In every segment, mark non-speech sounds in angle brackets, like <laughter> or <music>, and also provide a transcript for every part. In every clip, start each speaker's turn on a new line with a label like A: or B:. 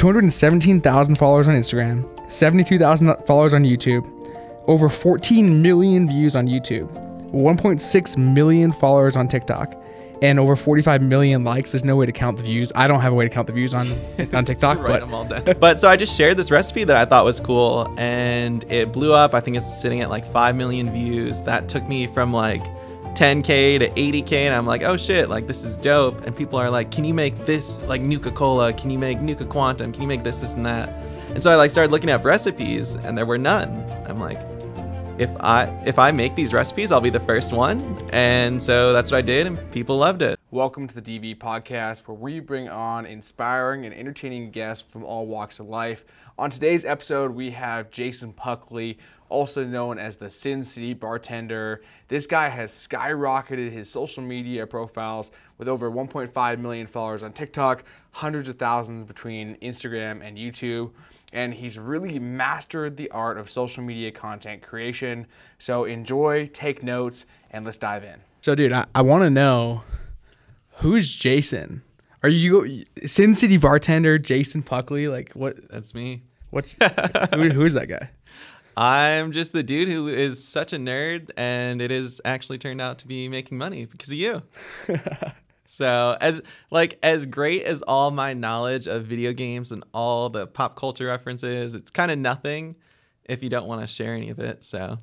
A: 217,000 followers on Instagram, 72,000 followers on YouTube, over 14 million views on YouTube, 1.6 million followers on TikTok, and over 45 million likes. There's no way to count the views. I don't have a way to count the views on <laughs> on TikTok,
B: Write
A: but
B: them all but so I just shared this recipe that I thought was cool, and it blew up. I think it's sitting at like five million views. That took me from like 10k to 80k, and I'm like, oh shit, like this is dope. And people are like, can you make this like Nuka Cola? Can you make Nuka Quantum? Can you make this, this, and that? And so I like started looking up recipes, and there were none. I'm like, if I if I make these recipes, I'll be the first one. And so that's what I did, and people loved it.
A: Welcome to the DV podcast, where we bring on inspiring and entertaining guests from all walks of life. On today's episode, we have Jason Puckly, also known as the Sin City Bartender. This guy has skyrocketed his social media profiles with over 1.5 million followers on TikTok, hundreds of thousands between Instagram and YouTube, and he's really mastered the art of social media content creation. So enjoy, take notes, and let's dive in. So, dude, I, I want to know who's Jason? Are you Sin City bartender Jason Puckly? Like what?
B: That's me.
A: What's <laughs> who, who is that guy?
B: I'm just the dude who is such a nerd, and it has actually turned out to be making money because of you. <laughs> so as like as great as all my knowledge of video games and all the pop culture references, it's kind of nothing if you don't want to share any of it. So,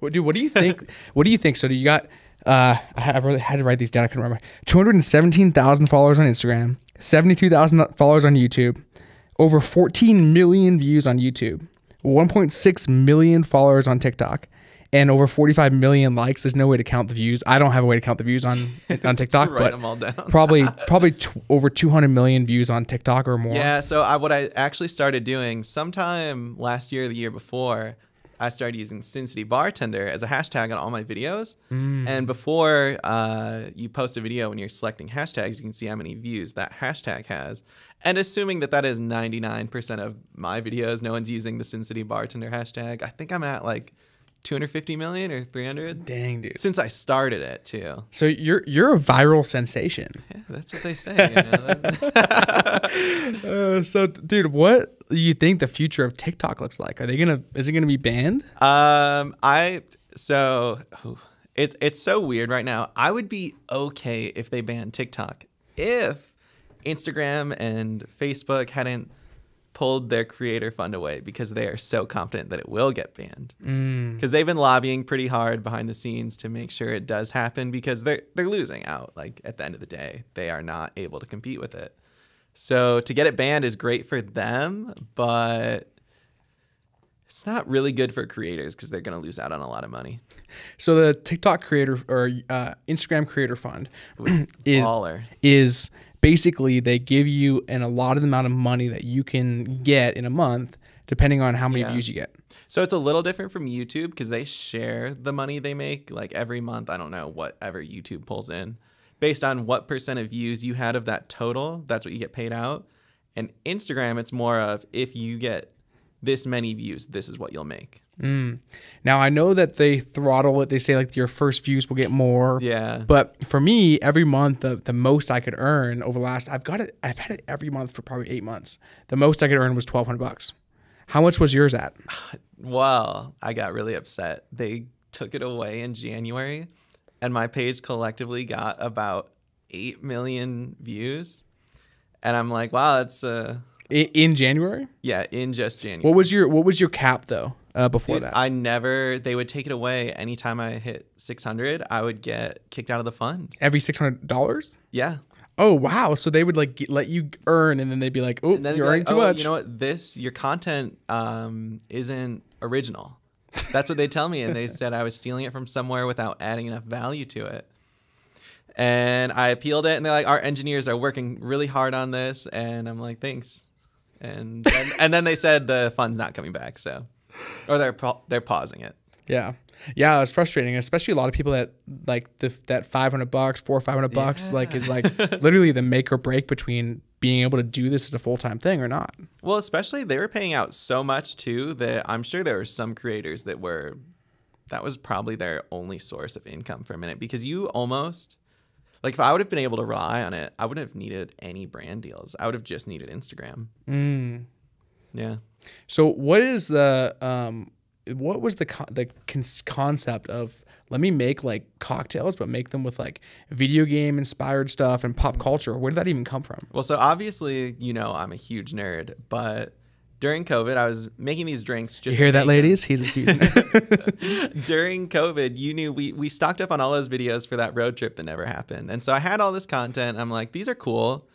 A: well, dude, what do you think? <laughs> what do you think? So, do you got? Uh, I really had to write these down. I couldn't remember. Two hundred seventeen thousand followers on Instagram, seventy-two thousand followers on YouTube, over fourteen million views on YouTube, one point six million followers on TikTok, and over 45 million likes. There's no way to count the views. I don't have a way to count the views on <laughs> on TikTok, but
B: them all down.
A: probably <laughs> probably over 200 million views on TikTok or more.
B: Yeah. So I, what I actually started doing sometime last year, or the year before, I started using Sin City Bartender as a hashtag on all my videos. And before uh, you post a video, when you're selecting hashtags, you can see how many views that hashtag has. And assuming that that is 99% of my videos, no one's using the Sin City Bartender hashtag. I think I'm at like 250 million or 300
A: Dang, dude.
B: since I started it too.
A: So you're you're a viral sensation.
B: Yeah, that's what they say. You know? <laughs>
A: Uh, so, dude, what do you think the future of TikTok looks like? Are they gonna? Is it gonna be banned?
B: Um, I so it's it's so weird right now. I would be okay if they banned TikTok if Instagram and Facebook hadn't pulled their creator fund away because they are so confident that it will get banned. Because they've been lobbying pretty hard behind the scenes to make sure it does happen because they're they're losing out. Like at the end of the day, they are not able to compete with it. So to get it banned is great for them, but it's not really good for creators because they're going to lose out on a lot of money.
A: So the TikTok creator or uh, Instagram creator fund <clears throat> is
B: Baller.
A: is basically they give you an allotted amount of money that you can get in a month, depending on how many
B: Yeah.
A: views you get.
B: So it's a little different from YouTube because they share the money they make like every month. I don't know whatever YouTube pulls in based on what percent of views you had of that total. That's what you get paid out. And Instagram, it's more of if you get this many views, this is what you'll make.
A: Now I know that they throttle it. They say like your first views will get more.
B: Yeah.
A: But for me, every month the, the most I could earn over the last I've got it I've had it every month for probably eight months. The most I could earn was twelve hundred bucks. How much was yours at? <sighs>
B: Well, I got really upset. They took it away in January, and my page collectively got about 8 million views. And I'm like, wow, that's, uh,
A: In January?
B: yeah, in just January.
A: What was your what was your cap though? Uh, before
B: Dude,
A: that?
B: I never, they would take it away anytime I hit 600, I would get kicked out of the fund.
A: Every six hundred dollars?
B: Yeah.
A: Oh wow! So they would like get, let you earn, and then they'd be like, "Oh, you're earning
B: like,
A: too
B: "Oh,
A: much."
B: You know what? This, your content um, isn't original. That's what they tell me. And they <laughs> said I was stealing it from somewhere without adding enough value to it. And I appealed it, and they're like, our engineers are working really hard on this. And I'm like, thanks. And then, and then they said the fund's not coming back. So, or they're pa- they're pausing it.
A: Yeah, yeah, it's frustrating, especially a lot of people that like the that five hundred bucks, four or five hundred bucks, like is like <laughs> literally the make or break between being able to do this as a full time thing or not.
B: Well, especially they were paying out so much too that I'm sure there were some creators that were that was probably their only source of income for a minute because you almost Like if I would have been able to rely on it, I wouldn't have needed any brand deals. I would have just needed Instagram.
A: Mm.
B: Yeah.
A: So what is the um what was the con- the con- concept of let me make like cocktails but make them with like video game inspired stuff and pop culture where did that even come from
B: Well, so obviously, you know, I'm a huge nerd, but during COVID, I was making these drinks. Just
A: you hear that
B: them.
A: ladies he's a huge <laughs>
B: during COVID, you knew we we stocked up on all those videos for that road trip that never happened. And so I had all this content. I'm like, these are cool,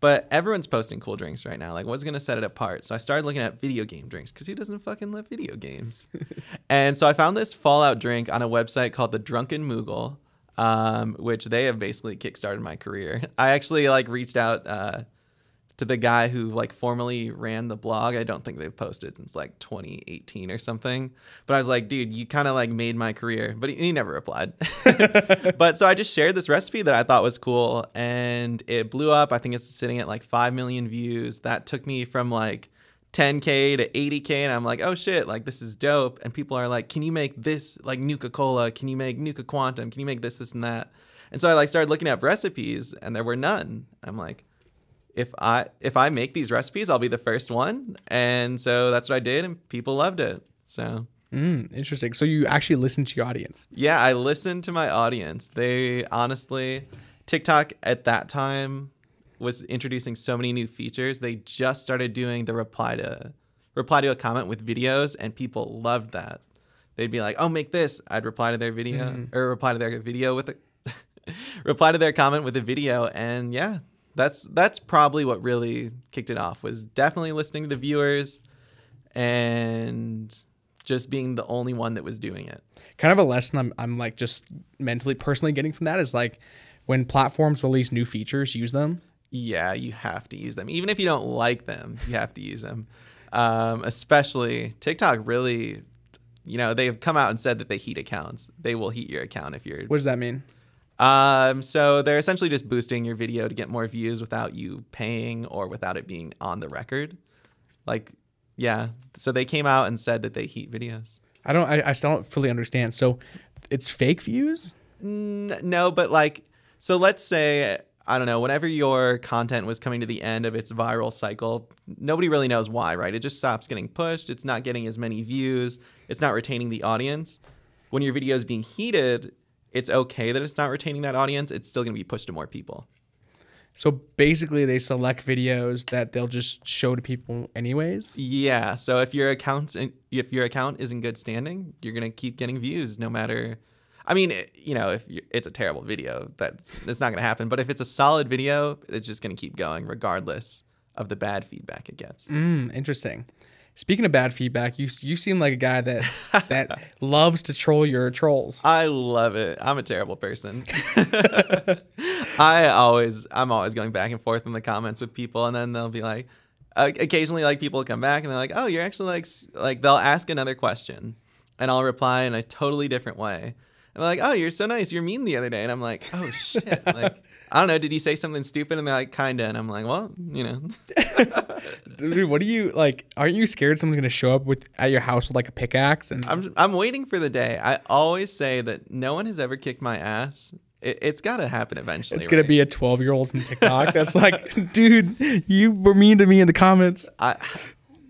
B: but everyone's posting cool drinks right now. Like, what's gonna set it apart? So I started looking at video game drinks because who doesn't fucking love video games? <laughs> and so I found this Fallout drink on a website called the Drunken Moogle, um, which they have basically kickstarted my career. <laughs> I actually like reached out. Uh, to the guy who like formerly ran the blog. I don't think they've posted since like 2018 or something. But I was like, dude, you kind of like made my career. But he, he never replied. <laughs> but so I just shared this recipe that I thought was cool and it blew up. I think it's sitting at like 5 million views. That took me from like 10k to 80k and I'm like, "Oh shit, like this is dope." And people are like, "Can you make this like Nuka Cola? Can you make Nuka Quantum? Can you make this this and that?" And so I like started looking up recipes and there were none. I'm like, if I if I make these recipes, I'll be the first one. And so that's what I did, and people loved it. So
A: mm, interesting so you actually listen to your audience
B: yeah, I listened to my audience. They honestly, TikTok at that time was introducing so many new features. They just started doing the reply to reply to a comment with videos, and people loved that. They'd be like, "Oh, make this." I'd reply to their video or reply to their video with a <laughs> reply to their comment with a video, and yeah, that's that's probably what really kicked it off. Was definitely listening to the viewers and just being the only one that was doing it.
A: kind of a lesson I'm, I'm like just mentally personally getting from that is like when platforms release new features use them
B: Yeah, you have to use them. Even if you don't like them, you have to use them. Um, especially TikTok really, you know, they've come out and said that they heat accounts. They will heat your account if you're.
A: what does that mean
B: Um, so they're essentially just boosting your video to get more views without you paying or without it being on the record. Like, yeah. So they came out and said that they heat videos.
A: I don't I, I still don't fully understand so it's fake views
B: N- no, but like, so let's say, I don't know, whenever your content was coming to the end of its viral cycle, nobody really knows why, right? It just stops getting pushed. It's not getting as many views. It's not retaining the audience. When your video is being heated, it's okay that it's not retaining that audience. It's still going to be pushed to more people.
A: so basically they select videos that they'll just show to people anyways
B: Yeah. So if your account if your account is in good standing, you're gonna keep getting views no matter. I mean, you know, if it's a terrible video, that's that's not gonna happen. But if it's a solid video, it's just gonna keep going regardless of the bad feedback it gets.
A: Mm, interesting. Speaking of bad feedback, you you seem like a guy that that <laughs> loves to troll your trolls.
B: I love it. I'm a terrible person. <laughs> <laughs> I always, I'm always going back and forth in the comments with people, and then they'll be like, uh, occasionally, like people come back and they're like, "Oh, you're actually like, like they'll ask another question, and I'll reply in a totally different way." And they're like, "Oh, you're so nice. You're mean the other day," and I'm like, "Oh shit!" like, I don't know. Did you say something stupid? And they're like, "Kinda," and I'm like, "Well, you know." <laughs>
A: Dude, what are you like? Aren't you scared someone's gonna show up with at your house with like a pickaxe and
B: I'm I'm waiting for the day. I always say that no one has ever kicked my ass. It, it's got to happen eventually.
A: it's gonna be a 12 year old from TikTok that's like, <laughs> dude, you were mean to me in the comments.
B: I,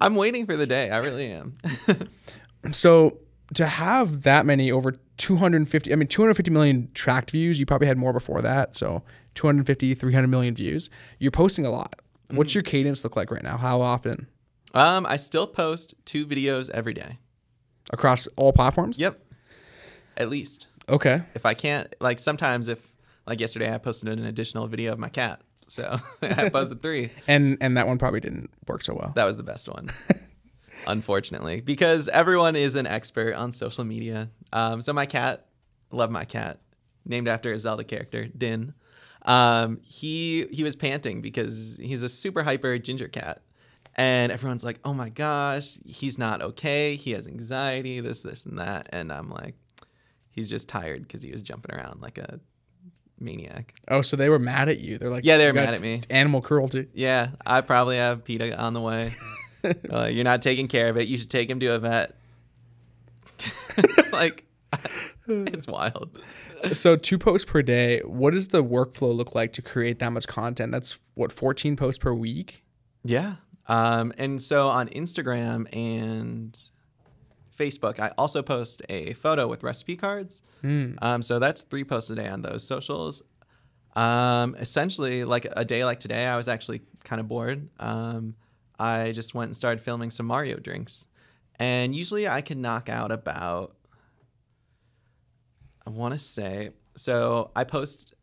B: I'm waiting for the day. I really am. <laughs>
A: So to have that many over 250, I mean 250 million tracked views, you probably had more before that. So 250, 300 million views. You're posting a lot. What's your cadence look like right now? How often
B: um, I still post two videos every day.
A: across all platforms?
B: Yep. At least.
A: Okay.
B: If I can't, like sometimes if, like yesterday, I posted an additional video of my cat. So <laughs> I posted three.
A: And and that one probably didn't work so well.
B: That was the best one. <laughs> Unfortunately, because everyone is an expert on social media. Um, so my cat, love my cat, named after a Zelda character, Din. Um, he he was panting because he's a super hyper ginger cat, and everyone's like, "Oh my gosh, he's not okay. He has anxiety. This, this, and that." And I'm like, he's just tired because he was jumping around like a maniac.
A: Oh, so they were mad at you. They're like,
B: Yeah, they
A: "You
B: were mad at me."
A: Animal cruelty.
B: Yeah, I probably have PETA on the way. <laughs> uh, you're not taking care of it. You should take him to a vet. <laughs> like, <laughs> it's wild.
A: So two posts per day. What does the workflow look like to create that much content? That's what 14 posts per week.
B: Yeah. Um, and so on Instagram and Facebook, I also post a photo with recipe cards.
A: Mm.
B: Um, so that's three posts a day on those socials. Um, essentially, like a day like today, I was actually kind of bored. Um, I just went and started filming some Mario drinks. And usually I can knock out about, I want to say, so I post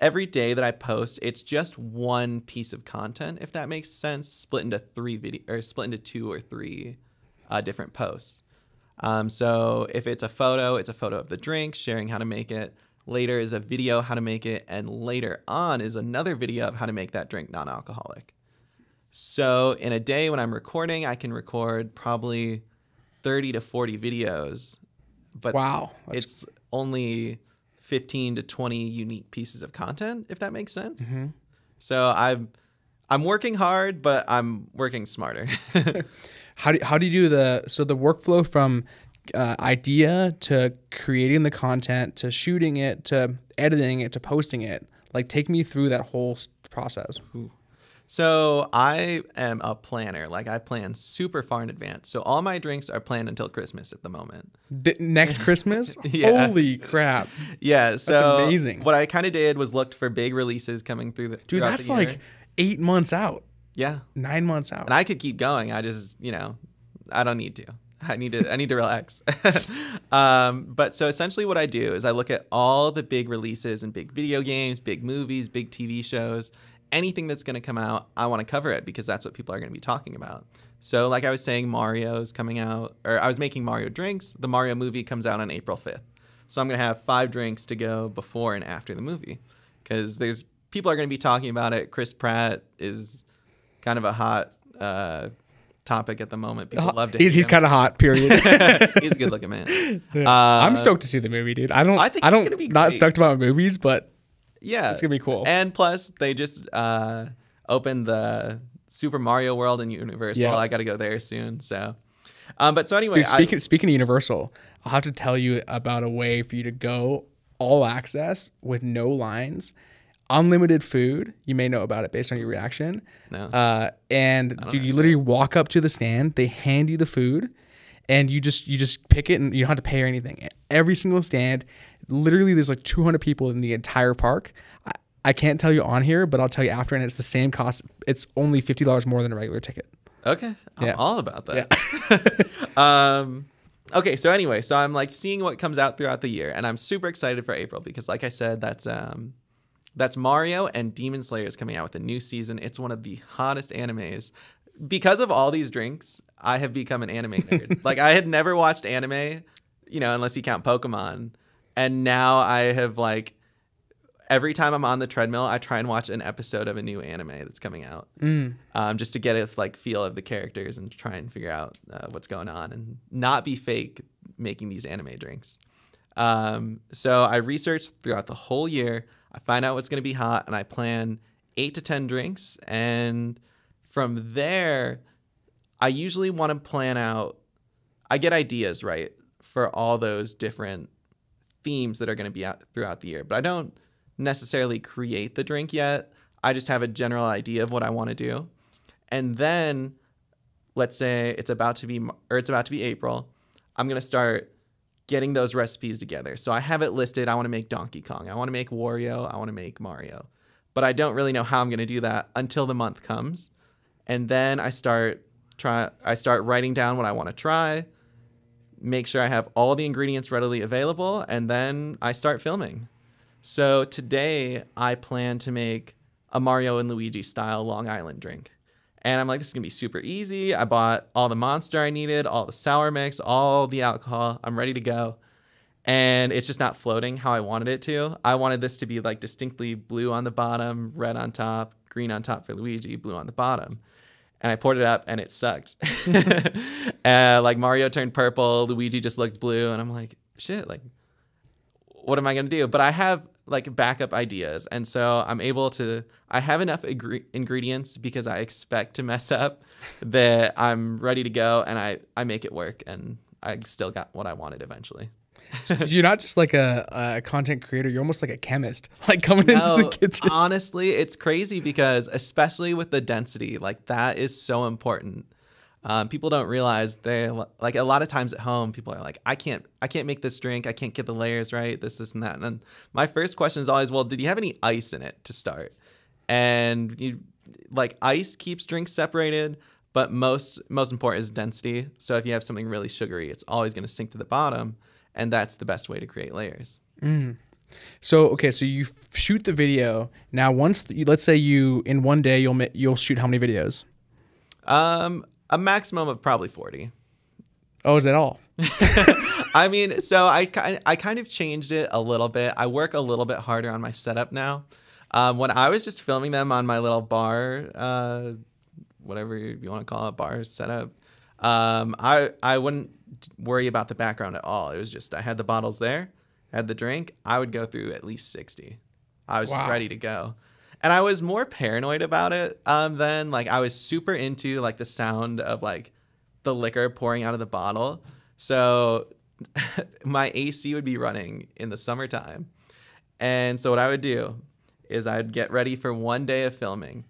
B: every day that I post, it's just one piece of content, if that makes sense, split into three video or split into two or three uh, different posts. Um, so if it's a photo, it's a photo of the drink, sharing how to make it. Later is a video how to make it, and later on is another video of how to make that drink non-alcoholic. So in a day when I'm recording, I can record probably 30 to 40 videos, but
A: wow,
B: it's only 15 to 20 unique pieces of content, if that makes sense.
A: Mm-hmm.
B: So I'm I'm working hard, but I'm working smarter. <laughs>
A: how do how do you do the so the workflow from uh, idea to creating the content to shooting it to editing it to posting it? Like, take me through that whole process.
B: Ooh. So I am a planner. Like I plan super far in advance. So all my drinks are planned until Christmas at the moment.
A: The next Christmas? <laughs>
B: yeah.
A: Holy crap!
B: Yeah. So
A: that's amazing.
B: What I kind of did was looked for big releases coming through the.
A: Dude, that's like eight months out.
B: Yeah.
A: Nine months out.
B: And I could keep going. I just, you know, I don't need to. I need to I need to relax. <laughs> um, but so essentially what I do is I look at all the big releases and big video games, big movies, big TV shows, anything that's going to come out, I want to cover it because that's what people are going to be talking about. So, like I was saying, Mario's coming out, or I was making Mario drinks. The Mario movie comes out on April 5th. So, I'm going to have five drinks to go before and after the movie because there's people are going to be talking about it. Chris Pratt is kind of a hot uh, topic at the moment. People love to.
A: He's, he's kind of hot. Period. <laughs> <laughs>
B: he's a good looking man.
A: Yeah. Uh, I'm stoked to see the movie, dude. I don't. I, think I don't. not stoked about movies, but
B: yeah,
A: it's gonna be cool.
B: And plus, they just uh, opened the Super Mario World in Universal. Yeah. I got to go there soon. So, um, but so anyway,
A: Dude, speaking I, speaking of Universal, I'll have to tell you about a way for you to go all access with no lines, unlimited food. You may know about it based on your reaction.
B: No.
A: Uh, and dude, you literally walk up to the stand. They hand you the food, and you just you just pick it, and you don't have to pay or anything. Every single stand literally there's like 200 people in the entire park. I, I can't tell you on here, but I'll tell you after, and it's the same cost. It's only fifty dollars more than a regular ticket.
B: Okay, I'm yeah. all about that. Yeah. <laughs> um, okay, so anyway, so I'm like seeing what comes out throughout the year, and I'm super excited for April because, like I said, that's um, that's Mario and Demon Slayer is coming out with a new season. It's one of the hottest animes. Because of all these drinks, I have become an anime nerd. <laughs> like I had never watched anime, you know, unless you count Pokemon and now I have like every time I'm on the treadmill, I try and watch an episode of a new anime that's coming out,
A: mm.
B: um, just to get a like feel of the characters and try and figure out uh, what's going on and not be fake making these anime drinks. Um, so I researched throughout the whole year. I find out what's going to be hot, and I plan eight to ten drinks. And from there, I usually want to plan out. I get ideas right for all those different themes that are going to be out throughout the year. But I don't necessarily create the drink yet. I just have a general idea of what I want to do. And then let's say it's about to be or it's about to be April, I'm going to start getting those recipes together. So I have it listed. I want to make Donkey Kong. I want to make Wario. I want to make Mario. But I don't really know how I'm going to do that until the month comes. And then I start try I start writing down what I want to try make sure I have all the ingredients readily available, and then I start filming. So today I plan to make a Mario and Luigi style Long Island drink. And I'm like, this is gonna be super easy. I bought all the monster I needed, all the sour mix, all the alcohol. I'm ready to go. And it's just not floating how I wanted it to. I wanted this to be like distinctly blue on the bottom, red on top, green on top for Luigi, blue on the bottom and I poured it up and it sucked. <laughs> <laughs> uh, like Mario turned purple, Luigi just looked blue, and I'm like, shit, like, what am I gonna do? But I have like backup ideas, and so I'm able to. I have enough ing- ingredients because I expect to mess up <laughs> that I'm ready to go, and I I make it work, and I still got what I wanted eventually. <laughs>
A: You're not just like a, a content creator. You're almost like a chemist, <laughs> like coming into
B: No,
A: the kitchen.
B: honestly, it's crazy because especially with the density, like that is so important. Um, people don't realize they like a lot of times at home. People are like, I can't, I can't make this drink. I can't get the layers right. This, this, and that. And then my first question is always, well, did you have any ice in it to start? And you like ice keeps drinks separated, but most most important is density. So if you have something really sugary, it's always going to sink to the bottom, and that's the best way to create layers.
A: So okay, so you f- shoot the video. Now, once the, let's say you in one day you'll ma- you'll shoot how many videos?
B: Um, a maximum of probably forty.
A: Oh, is that all? <laughs>
B: I mean, so I kind I kind of changed it a little bit. I work a little bit harder on my setup now. Um, when I was just filming them on my little bar, uh, whatever you want to call it, bar setup, um, I I wouldn't worry about the background at all. It was just I had the bottles there, had the drink. I would go through at least sixty. I was
A: Wow.
B: ready to go. And I was more paranoid about it um, then. Like I was super into like the sound of like the liquor pouring out of the bottle. So <laughs> my AC would be running in the summertime. And so what I would do is I'd get ready for one day of filming,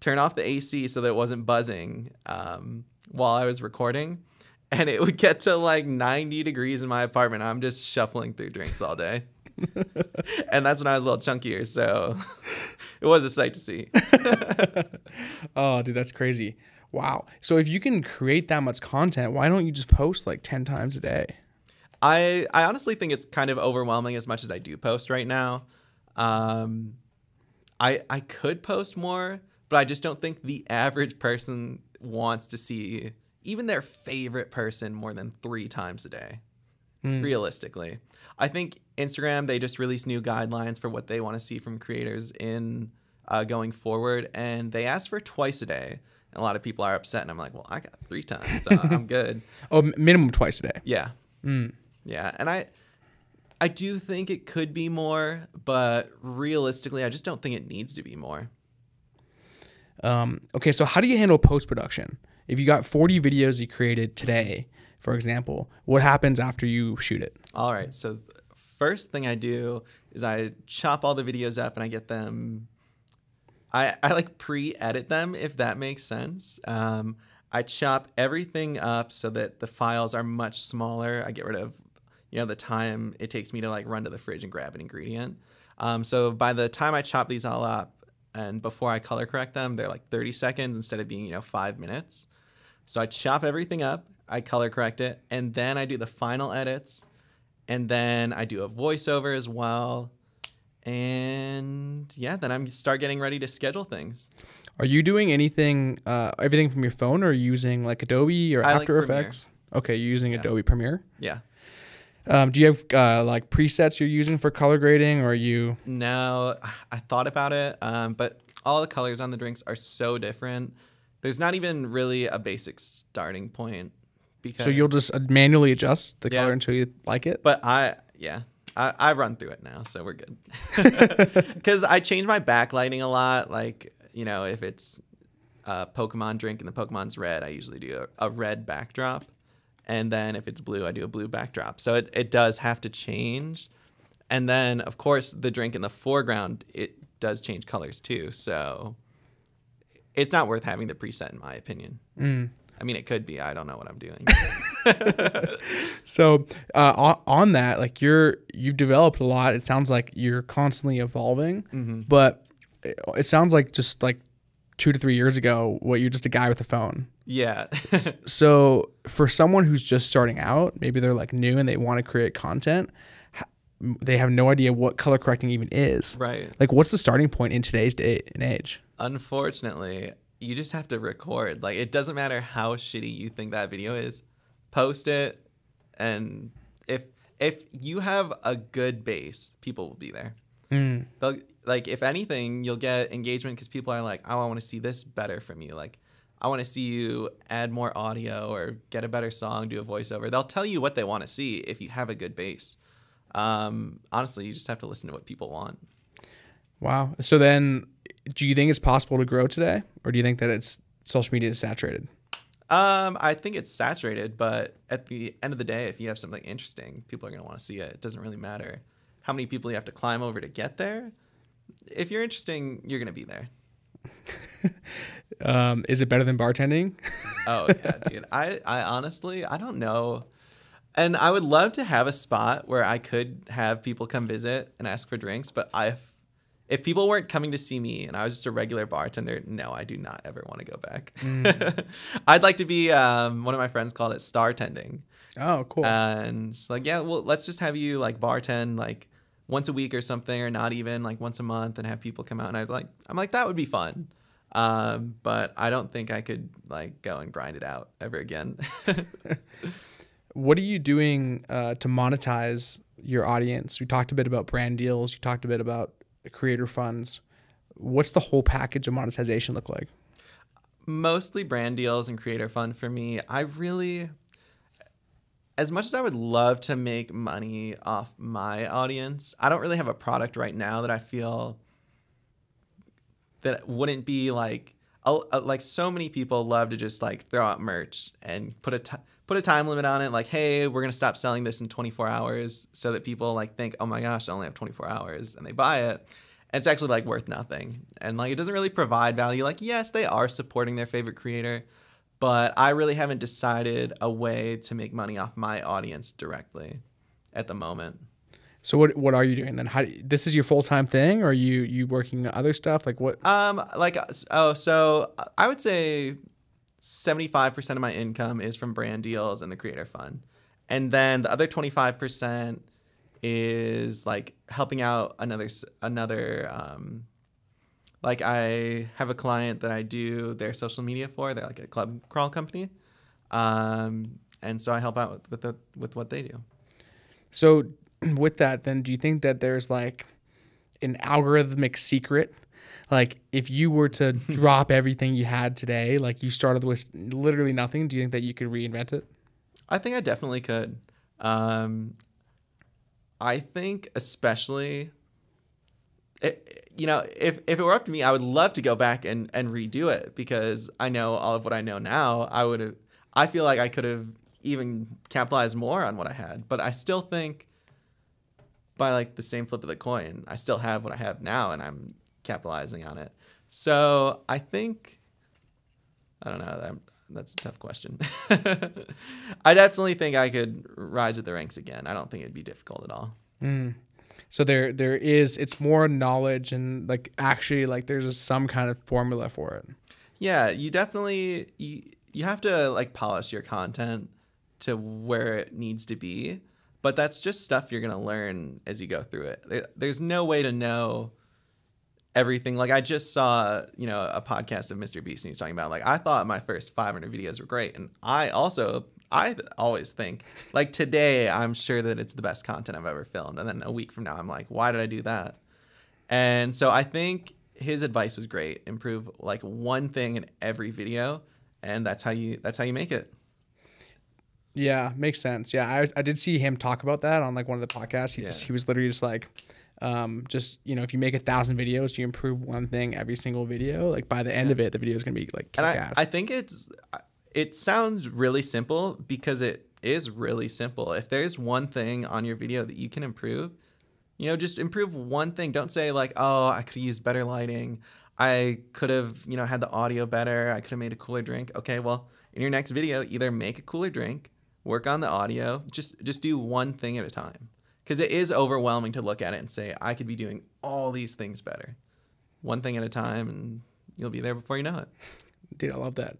B: turn off the AC so that it wasn't buzzing um, while I was recording. <laughs> And it would get to like 90 degrees in my apartment. I'm just shuffling through drinks all day. <laughs> and that's when I was a little chunkier. So <laughs> it was a sight to see.
A: Oh, dude, that's crazy. Wow. So if you can create that much content, why don't you just post like ten times a day?
B: I I honestly think it's kind of overwhelming as much as I do post right now. Um, I I could post more, but I just don't think the average person wants to see even their favorite person more than three times a day. Realistically, I think Instagram they just released new guidelines for what they want to see from creators in uh, going forward, and they asked for twice a day. And a lot of people are upset, and I'm like, well, I got three times, so I'm <laughs> good.
A: Oh, minimum twice a day.
B: Yeah. Yeah, and I I do think it could be more, but realistically, I just don't think it needs to be more.
A: Um, okay, so how do you handle post production? If you got 40 videos you created today, for example, what happens after you shoot it?
B: All right, so first thing I do is I chop all the videos up and I get them I, I like pre-edit them if that makes sense. Um, I chop everything up so that the files are much smaller. I get rid of you know the time it takes me to like run to the fridge and grab an ingredient. Um, so by the time I chop these all up and before I color correct them, they're like 30 seconds instead of being you know five minutes. So I chop everything up, I color correct it, and then I do the final edits, and then I do a voiceover as well. And yeah, then I'm start getting ready to schedule things.
A: Are you doing anything, uh, everything from your phone, or using like Adobe or
B: I like
A: After
B: Premiere.
A: Effects? Okay, you're using
B: Yeah.
A: Adobe Premiere.
B: Yeah.
A: Um, do you have uh, like presets you're using for color grading, or are you?
B: No, I thought about it, um, but all the colors on the drinks are so different. There's not even really a basic starting point. Because
A: So you'll just uh, manually adjust the
B: Yeah.
A: color until you like it.
B: But I, yeah, I, I run through it now, so we're good. <laughs> <laughs> Because I change my backlighting a lot. Like, you know, if it's a Pokemon drink and the Pokemon's red, I usually do a, a red backdrop. And then if it's blue, I do a blue backdrop. So it, it does have to change. And then, of course, the drink in the foreground, it does change colors too. So it's not worth having the preset, in my opinion. I mean, it could be. I don't know what I'm doing. <laughs> <laughs>
A: So uh, on, on that, like you're you've developed a lot. It sounds like you're constantly evolving,
B: Mm-hmm.
A: but it, it sounds like just like two to three years ago, what you're just a guy with a phone.
B: yeah.
A: So for someone who's just starting out, maybe they're like new and they want to create content, they have no idea what color correcting even is.
B: right.
A: Like, what's the starting point in today's day and age?
B: Unfortunately, you just have to record. Like it doesn't matter how shitty you think that video is, post it, and if if you have a good base, people will be there. They'll like if anything, you'll get engagement because people are like, "Oh, I want to see this better from you." Like, I want to see you add more audio or get a better song, do a voiceover. They'll tell you what they want to see if you have a good base. Um, honestly, you just have to listen to what people want.
A: Wow. So then, do you think it's possible to grow today, or do you think that it's social media is saturated?
B: Um, I think it's saturated, but at the end of the day, if you have something interesting, people are gonna want to see it. It doesn't really matter how many people you have to climb over to get there. If you're interesting, you're gonna be there. <laughs>
A: Um, is it better than bartending?
B: Oh yeah, <laughs> dude. I I honestly I don't know. And I would love to have a spot where I could have people come visit and ask for drinks, but I if people weren't coming to see me and I was just a regular bartender, no, I do not ever want to go back. <laughs> I'd like to be um, one of my friends called it star tending.
A: oh, cool.
B: And she's like, yeah, well, let's just have you like bartend like once a week or something, or not even like once a month, and have people come out. And I'd like, I'm like, that would be fun. Um, but I don't think I could like go and grind it out ever again. <laughs>
A: what are you doing uh, to monetize your audience? We talked a bit about brand deals. You talked a bit about creator funds. What's the whole package of monetization look like?
B: Mostly brand deals and creator fund for me. I really, as much as I would love to make money off my audience, I don't really have a product right now that I feel that wouldn't be like like so many people love to just like throw out merch and put a put a time limit on it like hey we're going to stop selling this in 24 hours so that people like think oh my gosh I only have 24 hours and they buy it and it's actually like worth nothing and like it doesn't really provide value like yes they are supporting their favorite creator but I really haven't decided a way to make money off my audience directly at the moment
A: So what what are you doing then? How this is your full time thing, or are you you working other stuff? Like what?
B: Um, like oh, so I would say seventy-five percent of my income is from brand deals and the creator fund, and then the other twenty-five percent is like helping out another another um, like I have a client that I do their social media for. They're like a club crawl company, um, and so I help out with with, the, with what they do.
A: So <clears throat> with that, then do you think that there's like an algorithmic secret? Like if you were to <laughs> drop everything you had today, like you started with literally nothing, do you think that you could reinvent it?
B: I think I definitely could. Um, I think especially, it, you know, if, if it were up to me, I would love to go back and, and redo it because I know all of what I know now. I would have, I feel like I could have even capitalized more on what I had, but I still think by like the same flip of the coin, I still have what I have now and I'm capitalizing on it. So I think I don't know. That, that's a tough question. <laughs> I definitely think I could rise to the ranks again. I don't think it'd be difficult at all. Hmm.
A: So there there is it's more knowledge and like actually like there's a, some kind of formula for it.
B: Yeah, you definitely you, you have to like polish your content to where it needs to be, but that's just stuff you're gonna learn as you go through it. There, there's no way to know everything. Like I just saw, you know, a podcast of Mr. Beast and he's talking about like I thought my first 500 videos were great, and I also I th- always think like today I'm sure that it's the best content I've ever filmed, and then a week from now I'm like, why did I do that? And so I think his advice was great. Improve like one thing in every video, and that's how you that's how you make it.
A: Yeah, makes sense. Yeah, I, I did see him talk about that on like one of the podcasts. He just
B: Yeah.
A: he was literally just like, um, just you know, if you make a thousand videos, you improve one thing every single video. Like by the end of it, the video is gonna be like
B: And I. I think it's it sounds really simple because it is really simple. If there's one thing on your video that you can improve, you know, just improve one thing. Don't say like, oh, I could used better lighting. I could have, you know, had the audio better. I could have made a cooler drink. Okay, well, in your next video, either make a cooler drink, work on the audio, just just do one thing at a time. Cuz it is overwhelming to look at it and say I could be doing all these things better. One thing at a time and you'll be there before you know it.
A: Dude, I love that.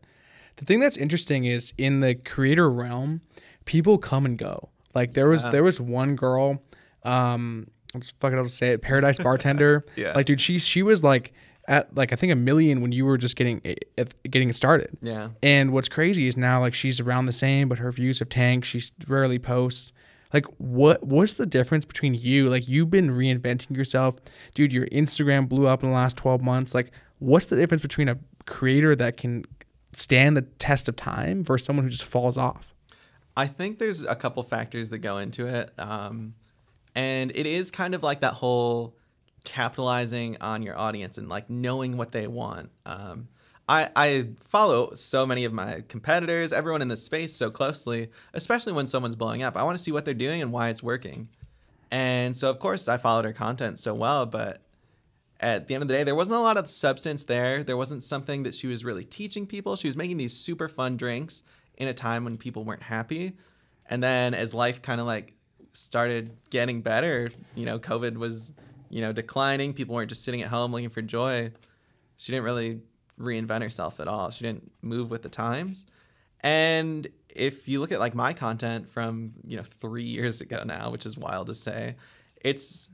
A: The thing that's interesting is in the creator realm, people come and go. Like there was there was one girl, um, I'm just fucking I'll say it, Paradise <laughs> Bartender.
B: Yeah.
A: Like, dude, she she was like at like I think a million when you were just getting it, getting started.
B: Yeah.
A: And what's crazy is now like she's around the same, but her views have tanked. She rarely posts. Like what what's the difference between you? Like you've been reinventing yourself. Dude, your Instagram blew up in the last 12 months. Like what's the difference between a creator that can stand the test of time versus someone who just falls off?
B: I think there's a couple factors that go into it. Um, and it is kind of like that whole capitalizing on your audience and like knowing what they want. Um, I, I follow so many of my competitors, everyone in this space so closely, especially when someone's blowing up. I want to see what they're doing and why it's working. And so, of course, I followed her content so well, but at the end of the day, there wasn't a lot of substance there. There wasn't something that she was really teaching people. She was making these super fun drinks in a time when people weren't happy. And then as life kind of like started getting better, you know, COVID was, you know, declining. People weren't just sitting at home looking for joy. She didn't really reinvent herself at all. She didn't move with the times. And if you look at like my content from, you know, 3 years ago now, which is wild to say, it's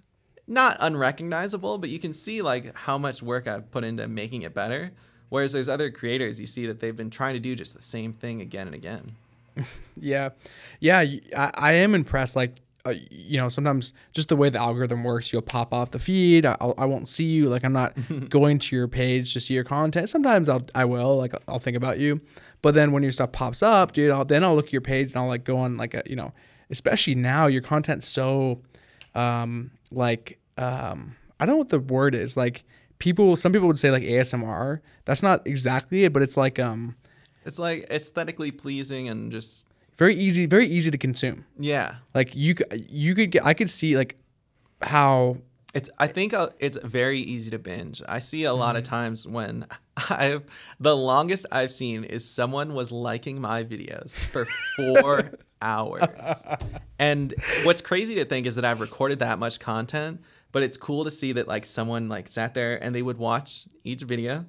B: not unrecognizable, but you can see like how much work I've put into making it better. Whereas there's other creators, you see that they've been trying to do just the same thing again and again. <laughs>
A: yeah, yeah, I, I am impressed. Like, uh, you know, sometimes just the way the algorithm works, you'll pop off the feed. I'll, I won't see you. Like, I'm not <laughs> going to your page to see your content. Sometimes I'll, I will. Like, I'll think about you. But then when your stuff pops up, dude, I'll, then I'll look at your page and I'll like go on like a, you know, especially now your content's so um, like um, I don't know what the word is. Like people, some people would say like ASMR. That's not exactly it, but it's like um,
B: it's like aesthetically pleasing and just
A: very easy, very easy to consume.
B: Yeah,
A: like you you could get, I could see like how
B: it's I think uh, it's very easy to binge. I see a lot of mm-hmm. times when <laughs> I've the longest I've seen is someone was liking my videos for 4 <laughs> hours. And what's crazy to think is that I've recorded that much content, but it's cool to see that like someone like sat there and they would watch each video,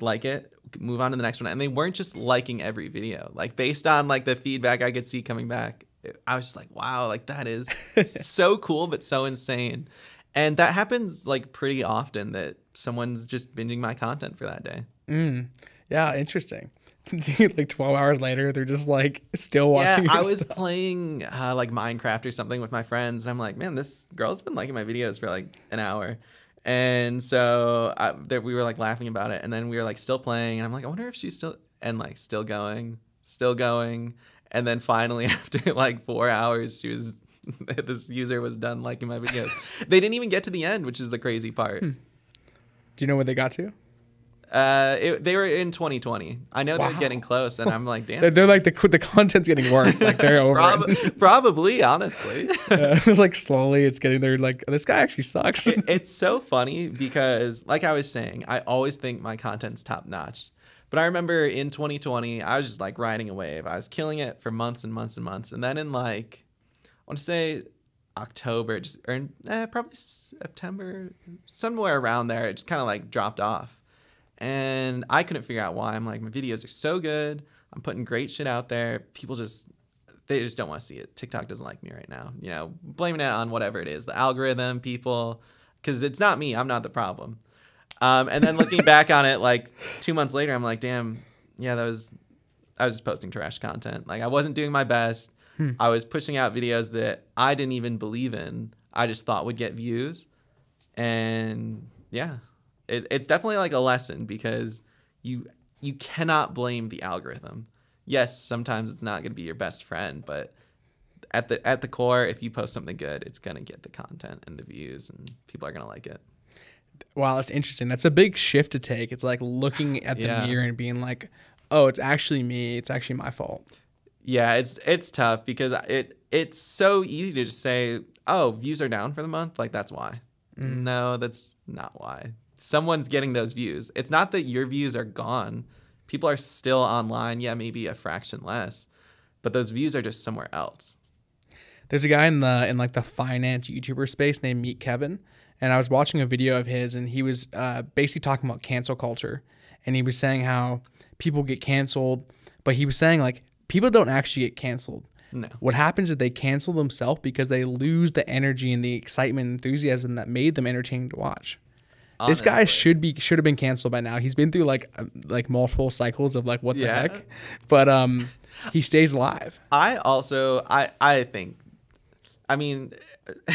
B: like it, move on to the next one and they weren't just liking every video. Like based on like the feedback I could see coming back, I was just like, wow, like that is <laughs> so cool but so insane. And that happens like pretty often that someone's just binging my content for that day.
A: Mm. Yeah, interesting. <laughs> like 12 hours later, they're just like still watching.
B: Yeah, I was stuff. playing uh, like Minecraft or something with my friends, and I'm like, man, this girl's been liking my videos for like an hour. And so I, there, we were like laughing about it, and then we were like still playing, and I'm like, I wonder if she's still and like still going, still going, and then finally <laughs> after like four hours, she was <laughs> this user was done liking my videos. they didn't even get to the end, which is the crazy part. Hmm.
A: Do you know where they got to?
B: Uh, it, they were in 2020. I know wow. they're getting close, and I'm like, <laughs> damn.
A: they're, they're like the the content's getting worse. Like they're over.
B: Prob- <laughs> probably, honestly. <laughs>
A: yeah, it's like slowly, it's getting there. Like this guy actually sucks.
B: it, it's so funny because, like I was saying, I always think my content's top notch. But I remember in 2020, I was just like riding a wave. I was killing it for months and months and months, and then in like I want to say October, just or eh, probably September, somewhere around there. It just kind of like dropped off, and I couldn't figure out why. I'm like, my videos are so good. I'm putting great shit out there. People just they just don't want to see it. TikTok doesn't like me right now. You know, blaming it on whatever it is, the algorithm, people, because it's not me. I'm not the problem. Um, and then looking <laughs> back on it, like two months later, I'm like, damn, yeah, that was I was just posting trash content. Like I wasn't doing my best. Hmm. I was pushing out videos that I didn't even believe in. I just thought would get views. And yeah, it, it's definitely like a lesson because you you cannot blame the algorithm. Yes, sometimes it's not going to be your best friend, but at the at the core, if you post something good, it's going to get the content and the views, and people are going to like it.
A: Wow, that's interesting. That's a big shift to take. It's like looking <sighs> at the yeah. mirror and being like, "Oh, it's actually me. It's actually my fault."
B: Yeah, it's it's tough because it it's so easy to just say, "Oh, views are down for the month." Like that's why. Mm. No, that's not why. Someone's getting those views. It's not that your views are gone. People are still online. Yeah, maybe a fraction less, but those views are just somewhere else.
A: There's a guy in the in like the finance YouTuber space named Meet Kevin, and I was watching a video of his, and he was uh, basically talking about cancel culture, and he was saying how people get canceled, but he was saying like people don't actually get canceled.
B: No.
A: What happens is they cancel themselves because they lose the energy and the excitement and enthusiasm that made them entertaining to watch. Honestly. This guy should be should have been canceled by now. He's been through like um, like multiple cycles of like what yeah. the heck, <laughs> but um, he stays alive.
B: I also I I think, I mean,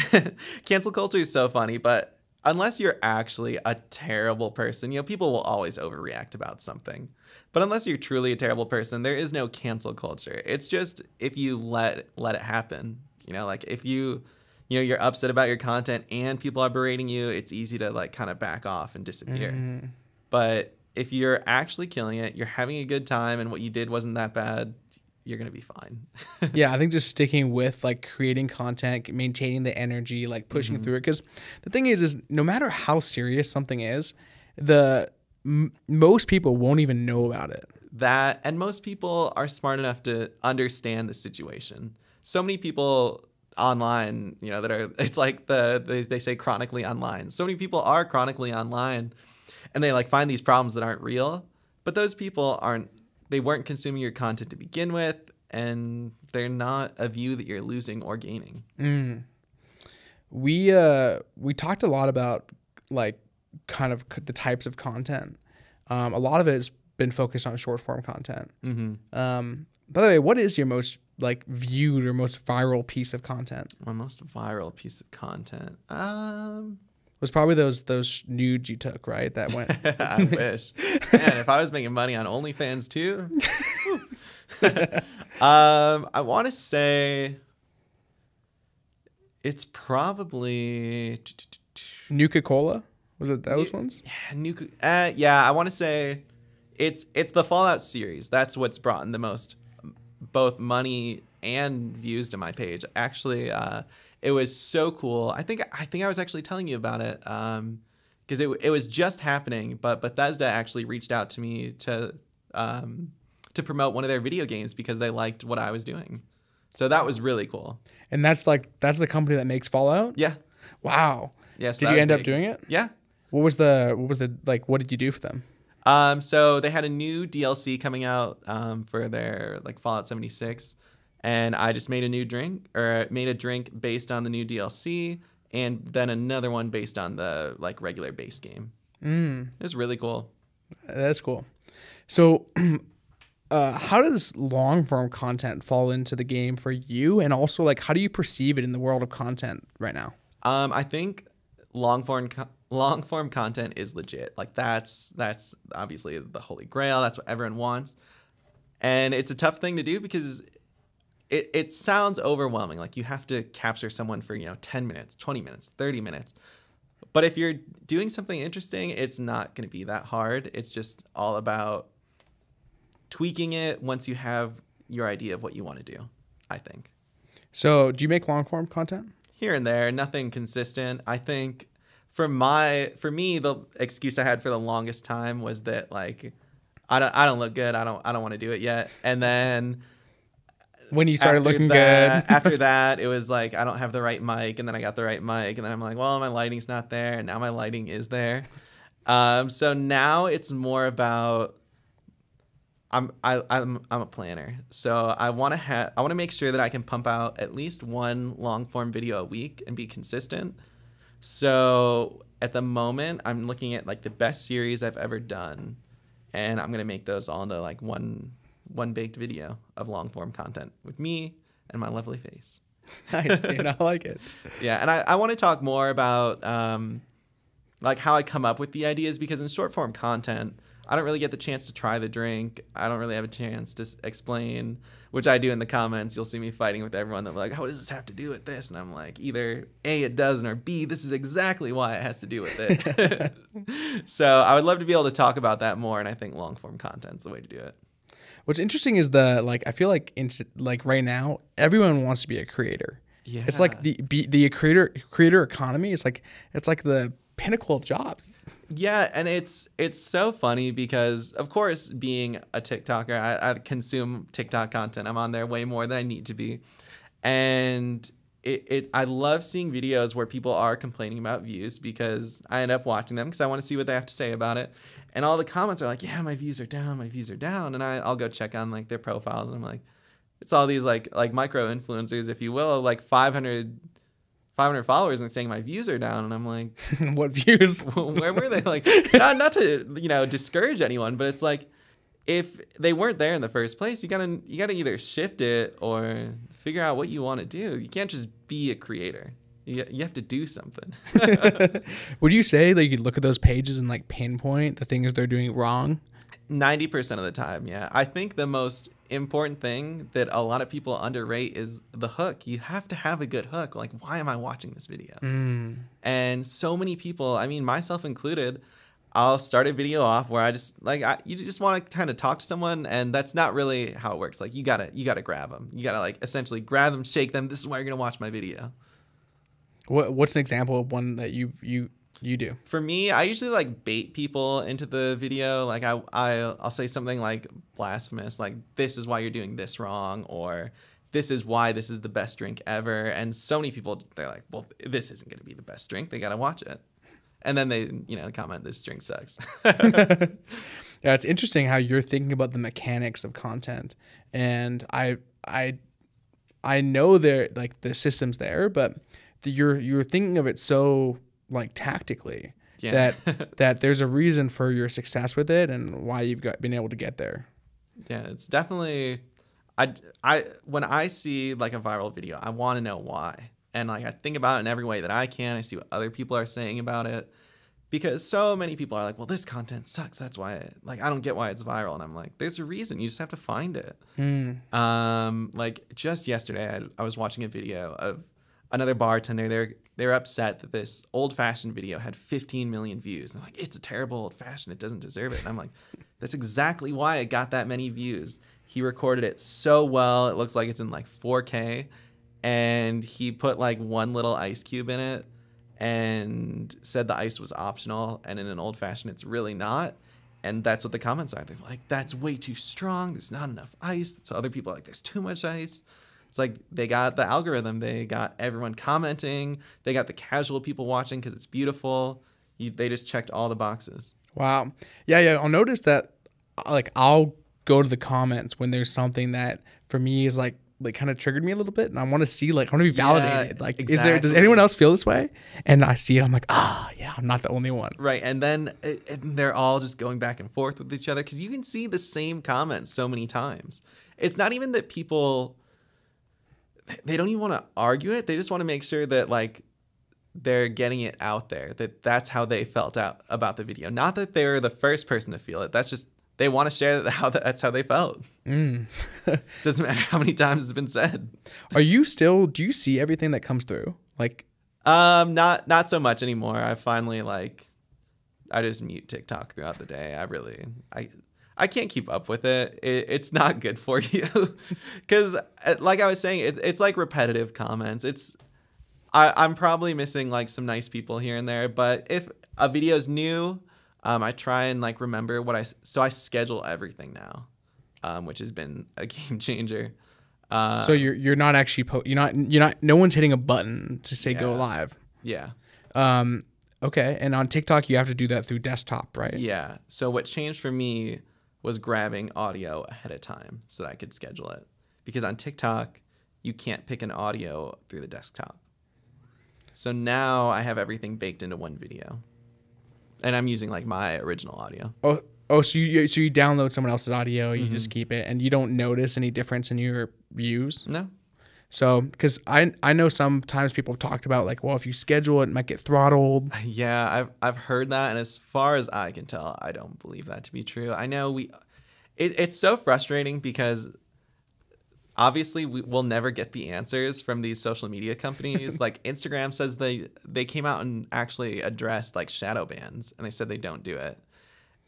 B: <laughs> cancel culture is so funny, but unless you're actually a terrible person, you know, people will always overreact about something. But unless you're truly a terrible person, there is no cancel culture. It's just if you let let it happen. You know, like if you you know you're upset about your content and people are berating you, it's easy to like kind of back off and disappear. Mm. But if you're actually killing it, you're having a good time, and what you did wasn't that bad, you're gonna be fine. <laughs>
A: yeah, I think just sticking with like creating content, maintaining the energy, like pushing
B: Mm-hmm.
A: through it. Because the thing is, is no matter how serious something is, the m- most people won't even know about it.
B: that and most people are smart enough to understand the situation so many people online you know that are <laughs> it's like the they, they say chronically online. So many people are chronically online and they like find these problems that aren't real but those people aren't they weren't consuming your content to begin with and they're not a view that you're losing or gaining.
A: We uh we talked a lot about like kind of the types of content. Um a lot of it has been focused on short form content.
B: Mm-hmm.
A: um by the way what is your most like viewed or most viral piece of content
B: my most viral piece of content um
A: was probably those those nudes you took right that went <laughs>
B: I <laughs> wish. Man, if I was making money on OnlyFans too. <laughs> um, I want to say it's probably
A: nuka cola was it those ones
B: new. Uh, yeah, I want to say it's it's the Fallout series. That's what's brought in the most both money and views to my page. Actually, uh, it was so cool. I think I think I was actually telling you about it because it it was just happening. But Bethesda actually reached out to me to um, to promote one of their video games because they liked what I was doing. So that was really cool.
A: and that's like that's the company that makes fallout
B: Yeah.
A: wow
B: Yes.
A: did you end up doing it
B: Yeah.
A: what was the what was the like what did you do for them
B: Um, so they had a new DLC coming out um, for their like Fallout 76, and I just made a new drink or made a drink based on the new DLC, and then another one based on the like regular base game. Mm. It was really cool.
A: That's cool. So, <clears throat> uh, how does long form content fall into the game for you? And also, like, how do you perceive it in the world of content right now?
B: Um, I think long form co- long form content is legit. Like that's that's obviously the holy grail. That's what everyone wants, and it's a tough thing to do because it it sounds overwhelming. Like you have to capture someone for you know ten minutes, twenty minutes, thirty minutes. But if you're doing something interesting, it's not going to be that hard. It's just all about tweaking it once you have your idea of what you want to do. I think
A: So, do you make long form content?
B: here and there, nothing consistent. I think for my for me, the excuse I had for the longest time was that like I don't I don't look good. I don't I don't want to do it yet. And then
A: When you started looking
B: that,
A: good, <laughs>
B: after that, it was like I don't have the right mic, and then I got the right mic, and then I'm like, well, my lighting's not there, and now my lighting is there. Um, so now it's more about I'm I, I'm I'm a planner, so I want to have I want to make sure that I can pump out at least one long form video a week and be consistent. So at the moment, I'm looking at like the best series I've ever done, and I'm gonna make those all into like one one baked video of long form content with me and my lovely face. <laughs>
A: nice, dude, I like it. <laughs>
B: Yeah, and I, I want to talk more about um, like how I come up with the ideas because in short form content, I don't really get the chance to try the drink. I don't really have a chance to s- explain, which I do in the comments. You'll see me fighting with everyone that like, how does this have to do with this? And I'm like, either A, it doesn't, or B, this is exactly why it has to do with it. <laughs> so I would love to be able to talk about that more, and I think long form content's the way to do it.
A: What's interesting is the like I feel like inst- like right now everyone wants to be a creator.
B: Yeah.
A: It's like the be, the creator creator economy. It's like it's like the pinnacle of jobs.
B: Yeah, and it's it's so funny because of course, being a TikToker, I, I consume TikTok content. I'm on there way more than I need to be, and it, it I love seeing videos where people are complaining about views because I end up watching them because I want to see what they have to say about it. And all the comments are like, "Yeah, my views are down, my views are down," and I, I'll go check on like their profiles, and I'm like, it's all these like like micro influencers, if you will, like 500 500 followers and saying my views are down and i'm like <laughs>
A: what views? <laughs>
B: where were they? Like not, not to you know discourage anyone but it's like if they weren't there in the first place you gotta you gotta either shift it or figure out what you want to do. You can't just be a creator. You, you have to do something. <laughs>
A: Would you say that you could look at those pages and like pinpoint the things they're doing wrong?
B: 90% of the time yeah. I think the most important thing that a lot of people underrate is the hook you have to have a good hook like why am i watching this video mm. and so many people i mean myself included I'll start a video off where I just like I, you just want to kind of talk to someone, and that's not really how it works. Like you gotta you gotta grab them. You gotta like essentially grab them, shake them. This is why you're gonna watch my video.
A: What What's an example of one that you you you do?
B: For me, I usually like bait people into the video. Like I I I'll say something like blasphemous, like this is why you're doing this wrong, or this is why this is the best drink ever. And so many people they're like, well, this isn't gonna be the best drink. They gotta watch it and then they you know comment this drink sucks <laughs>
A: yeah it's interesting how you're thinking about the mechanics of content and i i i know there like the system's there but the, you're you're thinking of it so like tactically yeah. that <laughs> that there's a reason for your success with it and why you've got been able to get there
B: yeah it's definitely i i when i see like a viral video i want to know why and like I think about it in every way that I can. I see what other people are saying about it because so many people are like, "Well, this content sucks. That's why." It, like I don't get why it's viral, and I'm like, "There's a reason. You just have to find it." Mm. Um, like just yesterday, I, I was watching a video of another bartender. They're they're upset that this old fashioned video had 15 million views. And they're like, "It's a terrible old fashioned. It doesn't deserve it." And I'm like, "That's exactly why it got that many views." He recorded it so well. It looks like it's in like 4K and he put like one little ice cube in it and said the ice was optional and in an old fashioned it's really not and that's what the comments are they're like that's way too strong there's not enough ice so other people are like there's too much ice it's like they got the algorithm they got everyone commenting they got the casual people watching because it's beautiful you, they just checked all the boxes
A: wow yeah yeah i'll notice that like i'll go to the comments when there's something that for me is like like kind of triggered me a little bit and I want to see like I want to be validated. Yeah, like exactly. is there does anyone else feel this way? And I see it I'm like, "Ah, oh, yeah, I'm not the only one."
B: Right. And then it, it, they're all just going back and forth with each other cuz you can see the same comments so many times. It's not even that people they don't even want to argue it. They just want to make sure that like they're getting it out there that that's how they felt out about the video. Not that they're the first person to feel it. That's just they want to share that <laughs> how that's how they felt. Mm. <laughs> Doesn't matter how many times it's been said. <laughs>
A: Are you still? Do you see everything that comes through? Like,
B: um, not not so much anymore. I finally like, I just mute TikTok throughout the day. I really, I. I can't keep up with it. it it's not good for <laughs> you because, uh, like I was saying, it, it's like repetitive comments. It's I, I'm probably missing like some nice people here and there, but if a video is new, um, I try and like remember what I so I schedule everything now, um, which has been a <laughs> game changer.
A: Uh, so you're you're not actually po- you're not you're not no one's hitting a button to say yeah. go live.
B: Yeah.
A: Um. Okay. And on TikTok, you have to do that through desktop, right?
B: Yeah. So what changed for me was grabbing audio ahead of time so that I could schedule it because on TikTok you can't pick an audio through the desktop. So now I have everything baked into one video and I'm using like my original audio.
A: Oh, oh, so you so you download someone else's audio, you mm-hmm. just keep it, and you don't notice any difference in your views.
B: No.
A: So, because I I know sometimes people have talked about like, well, if you schedule it, it might get throttled. <laughs>
B: Yeah, I've I've heard that, and as far as I can tell, I don't believe that to be true. I know we, it, it's so frustrating because obviously we will never get the answers from these social media companies <laughs> like instagram says they they came out and actually addressed like shadow bans and they said they don't do it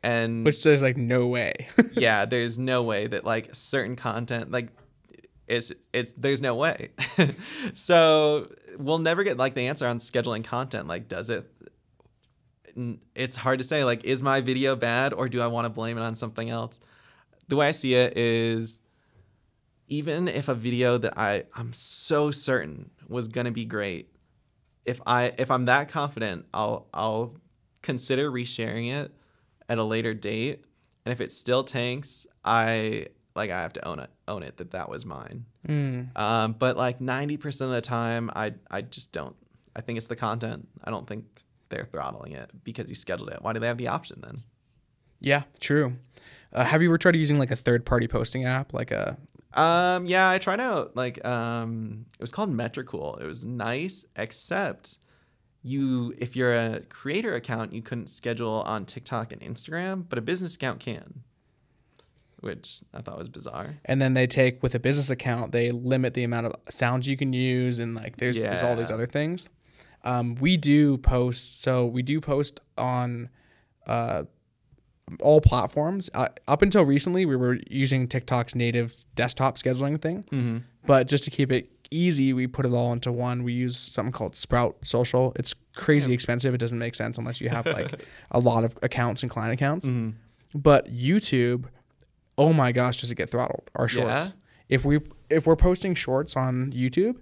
B: and
A: which there's like no way <laughs>
B: yeah there's no way that like certain content like it's it's there's no way. <laughs> So we'll never get like the answer on scheduling content. Like does it it's hard to say like is my video bad or do i want to blame it on something else? The way i see it is even if a video that I I'm so certain was gonna be great, if I if I'm that confident, I'll I'll consider resharing it at a later date, and if it still tanks, I like I have to own it own it that that was mine. Mm. Um, but like ninety percent of the time, I I just don't. I think it's the content. I don't think they're throttling it because you scheduled it. Why do they have the option then?
A: Yeah, true. Uh, have you ever tried using like a third party posting app, like a
B: um, yeah, I tried out like um, it was called Metricool. It was nice, except you if you're a creator account, you couldn't schedule on TikTok and Instagram, but a business account can. Which I thought was bizarre.
A: And then they take with a business account, they limit the amount of sounds you can use, and like there's yeah. there's all these other things. Um, we do post, so we do post on uh, all platforms. Uh, up until recently, we were using TikTok's native desktop scheduling thing, but just to keep it easy, we put it all into one. We use something called Sprout Social. It's crazy expensive. It doesn't make sense unless you have like <laughs> a lot of accounts and client accounts. But YouTube, oh my gosh, does it get throttled? Our shorts.
B: Yeah?
A: If we if we're posting shorts on YouTube,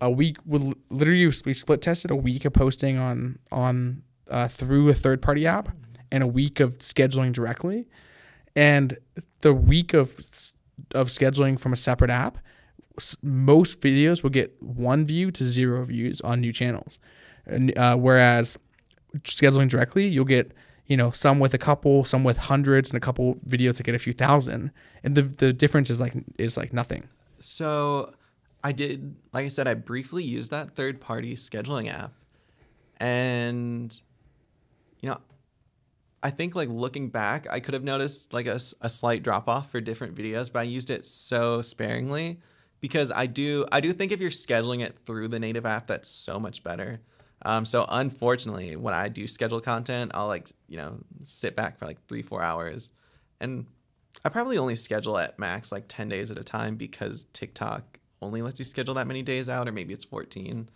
A: a week will literally we split tested a week of posting on on uh, through a third party app and a week of scheduling directly, and the week of of scheduling from a separate app, most videos will get one view to zero views on new channels, and uh, whereas scheduling directly, you'll get you know some with a couple, some with hundreds, and a couple videos that get a few thousand, and the the difference is like is like nothing.
B: So I did, like I said, I briefly used that third party scheduling app. And, you know, I think like looking back, I could have noticed like a, a slight drop off for different videos, but I used it so sparingly because I do I do think if you're scheduling it through the native app, that's so much better. Um, so unfortunately, when I do schedule content, I'll like you know sit back for like three four hours, and I probably only schedule at max like 10 days at a time because TikTok only lets you schedule that many days out, or maybe it's 14.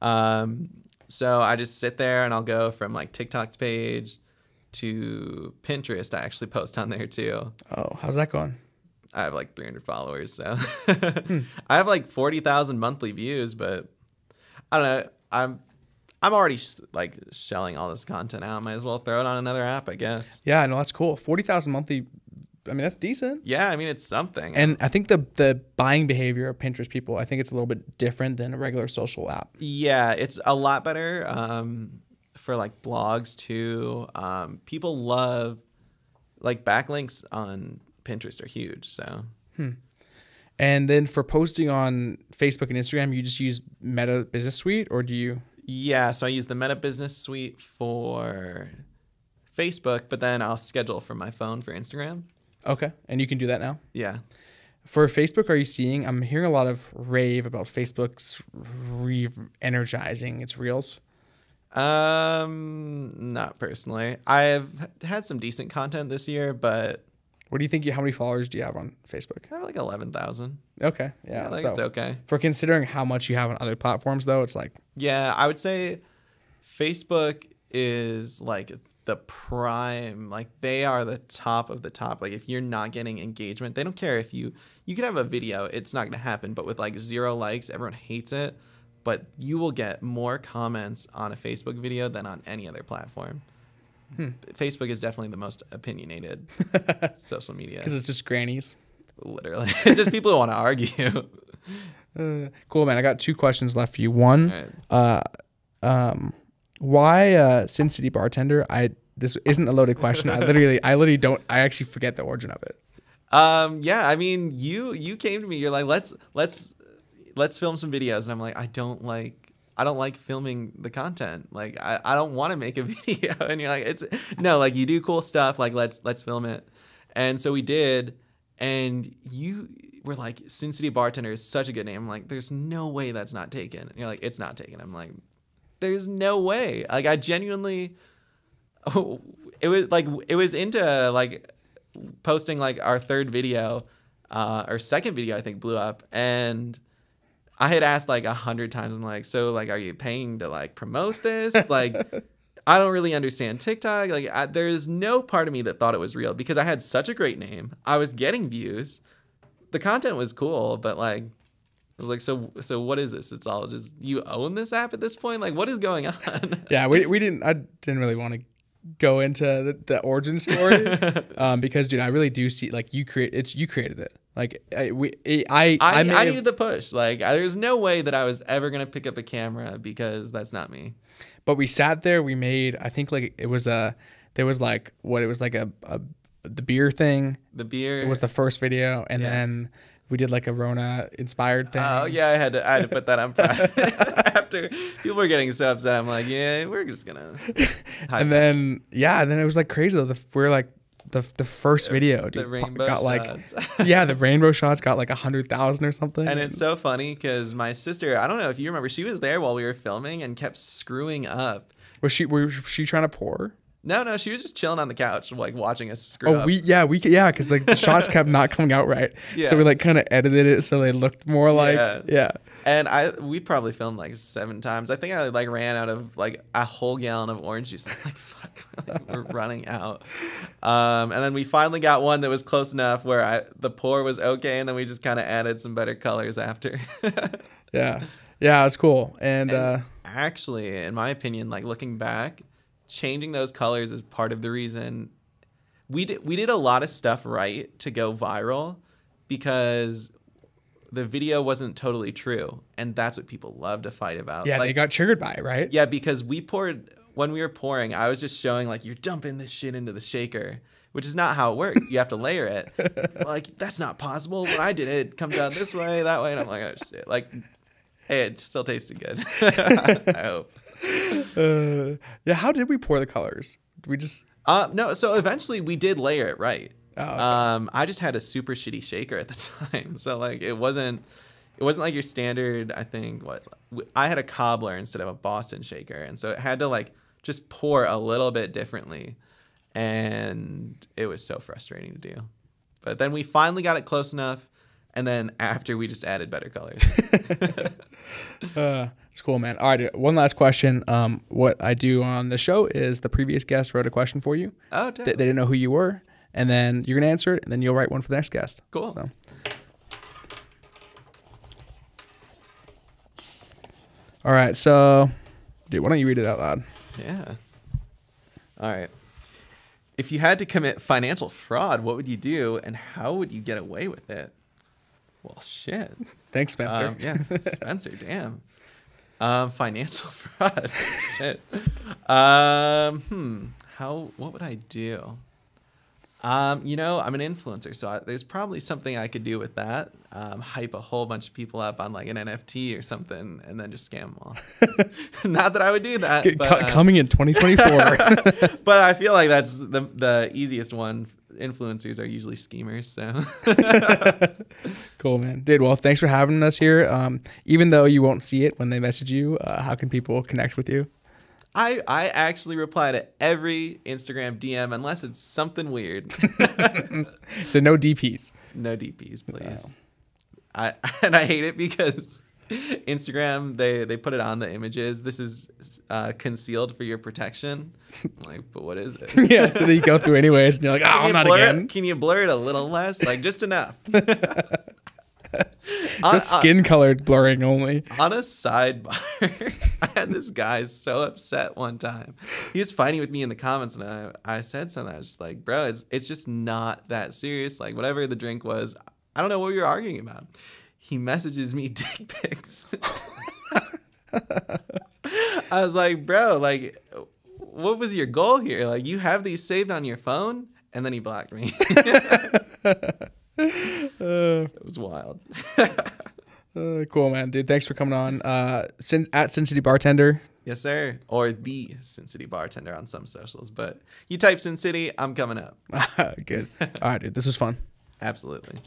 B: Um, so I just sit there and I'll go from like TikTok's page to Pinterest. I actually post on there too.
A: Oh, how's that going?
B: I have like 300 followers, so <laughs> I have like 40,000 monthly views, but I don't know. I'm I'm already like shelling all this content out. Might as well throw it on another app, I guess.
A: Yeah, no, that's cool. Forty thousand monthly. I mean, that's decent.
B: Yeah, I mean it's something.
A: And I think the the buying behavior of Pinterest people, I think it's a little bit different than a regular social app.
B: Yeah, it's a lot better um, for like blogs too. Um, people love like backlinks on Pinterest are huge. So
A: And then for posting on Facebook and Instagram, you just use Meta Business Suite, or do you?
B: Yeah, so I use the Meta Business Suite for Facebook, but then I'll schedule from my phone for Instagram.
A: Okay, and you can do that now.
B: Yeah.
A: For Facebook, are you seeing? I'm hearing a lot of rave about Facebook's re-energizing its reels.
B: Um, not personally. I've had some decent content this year, but
A: What do you think? You, how many followers do you have on Facebook?
B: I have like eleven thousand.
A: Okay, yeah.
B: I think
A: so
B: it's okay.
A: for considering how much you have on other platforms, though, it's like
B: Yeah, I would say Facebook is like the prime. Like they are the top of the top. Like if you're not getting engagement, they don't care if you you could have a video, it's not gonna happen. But with like zero likes, everyone hates it. But you will get more comments on a Facebook video than on any other platform. Facebook is definitely the most opinionated <laughs> social media.
A: because it's just grannies.
B: Literally, <laughs> it's just people who want to argue. <laughs>
A: Uh, cool, man. I got two questions left for you. One,
B: Alright.
A: uh, um, why uh, Sin City bartender? I this isn't a loaded question. I literally, I literally don't. I actually forget the origin of it.
B: Um, yeah, I mean, you you came to me. You're like, let's let's let's film some videos, and I'm like, I don't like I don't like filming the content. Like, I, I don't want to make a <laughs> video. And you're like, it's no, like you do cool stuff. Like, let's let's film it. And so we did, and you were like, Sin City Bartender is such a good name. I'm like, there's no way that's not taken. And you're like, it's not taken. I'm like, there's no way. Like, I genuinely. <laughs> It was like it was into like posting like our third video, uh, our second video I think blew up, and I had asked like a hundred times. I'm like, so like, are you paying to like promote this? Like, <laughs> I don't really understand TikTok. Like, I, there's no part of me that thought it was real because I had such a great name. I was getting views, the content was cool, but like. I was like, so, so what is this? It's all just you own this app at this point. Like, what is going on?
A: Yeah, we, we didn't. I <laughs> didn't really want to go into the, the origin story <laughs> um, because, dude, I really do see like you create it's you created it. Like I we I I,
B: I, I needed the push. Like, I, there's no way that I was ever gonna pick up a camera because that's not me.
A: but we sat there. We made. I think like it was a. There was like what it was like a, a the beer thing.
B: The beer
A: It was the first video, and
B: Yeah.
A: then we did like a Rona inspired oh, thing.
B: Oh yeah, I had to. I had to put that on <laughs> <laughs> after people were getting so upset. I'm like, yeah, we're just gonna. <laughs>
A: and then yeah, and then it was like crazy though. The, we're like the the first video, dude,
B: the rainbow
A: got like yeah, the rainbow shots got like a hundred thousand or something.
B: and it's so funny because my sister, I don't know if you remember, she was there while we were filming and kept screwing up.
A: was she was she trying to pour?
B: No, no, she was just chilling on the couch, like watching us screw
A: Oh,
B: up.
A: we yeah we yeah because like the <laughs> shots kept not coming out right.
B: Yeah.
A: So we like kind of edited it so they looked more like
B: Yeah.
A: yeah.
B: and I we probably filmed like seven times. I think I like ran out of like a whole gallon of orange juice. <laughs> I'm like, fuck, like, we're <laughs> running out. Um, and then we finally got one that was close enough where I the pour was okay, and then we just kind of added some better colors after.
A: Yeah. Yeah, it's cool. And, uh
B: Actually, in my opinion, like looking back, changing those colors is part of the reason we did we did a lot of stuff right to go viral because the video wasn't totally true, and that's what people love to fight about.
A: yeah,
B: like,
A: they got triggered by it, right?
B: yeah, because we poured when we were pouring, I was just showing like you're dumping this shit into the shaker, which is not how it works. You have to layer it. <laughs> like that's not possible. When I did it, it comes out this way, that way, and I'm like, oh shit. Like, hey, it still tasted good. <laughs> I hope.
A: Uh, yeah, how did we pour the colors? Did we just
B: Uh, no, so eventually we did layer it right.
A: Oh, okay.
B: Um, I just had a super shitty shaker at the <laughs> time, so like it wasn't, it wasn't like your standard. I think what I had a cobbler instead of a Boston shaker, and so it had to like just pour a little bit differently, and it was so frustrating to do. But then we finally got it close enough, and then after we just added better colors. <laughs>
A: Uh, it's cool, man. All right, one last question. Um, what I do on the show is the previous guest wrote a question for you.
B: oh,
A: They,
B: dope.
A: they didn't know who you were, and then you're gonna answer it, and then you'll write one for the next guest.
B: cool.
A: So, all right. So, dude, why don't you read it out loud?
B: Yeah. All right. If you had to commit financial fraud, what would you do and how would you get away with it? Well, shit.
A: Thanks, Spencer.
B: Um, yeah, Spencer, <laughs> damn. Um, financial <laughs> fraud. shit. Um, hmm. How, what would I do? Um, you know, I'm an influencer, so I, there's probably something I could do with that. Um, hype a whole bunch of people up on like an NFT or something, and then just scam them all. <laughs> Not that I would do that, but, uh,
A: coming in 2024.
B: but I feel like that's the the easiest one. Influencers are usually schemers, so <laughs>
A: cool, man. Dude, well, thanks for having us here. Um, even though you won't see it when they message you, uh, how can people connect with you?
B: I I actually reply to every Instagram DM unless it's something weird. <laughs>
A: So no DPs.
B: no DPs, please. I <laughs> and I hate it because <laughs> Instagram they they put it on the images. This is uh, concealed for your protection. I'm like, but what is it? <laughs>
A: yeah, so then you go through anyways, and you're like, oh, I'm not
B: blur
A: again.
B: Can you blur it a little less? Like just enough. <laughs>
A: Just
B: on-
A: skin colored blurring only.
B: on a sidebar, I had this guy so upset one time. He was fighting with me in the comments, and I, I said something. I was just like, bro, it's, it's just not that serious. Like, whatever the drink was, I don't know what we were arguing about. He messages me <laughs> dick pics. <laughs> I was like, bro, like, what was your goal here? Like, you have these saved on your phone? And then he blocked me. <laughs> it was wild.
A: Uh, cool, man, dude. Thanks for coming on. Uh, Sin- at Sin City Bartender.
B: Yes, sir. Or the Sin City bartender on some socials. But you type Sin City, I'm coming up.
A: Good. All right, dude. This was fun.
B: Absolutely.